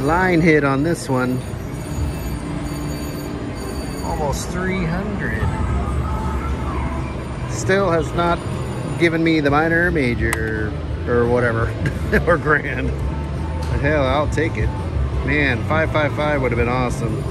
line hit on this one. Almost 300. Still has not given me the minor or major or whatever, or grand. But hell, I'll take it. Man, 555 would have been awesome.